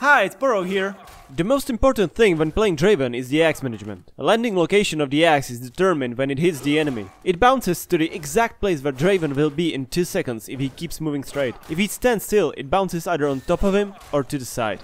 Hi, it's Poro here. The most important thing when playing Draven is the axe management. A landing location of the axe is determined when it hits the enemy. It bounces to the exact place where Draven will be in 2 seconds if he keeps moving straight. If he stands still, it bounces either on top of him or to the side.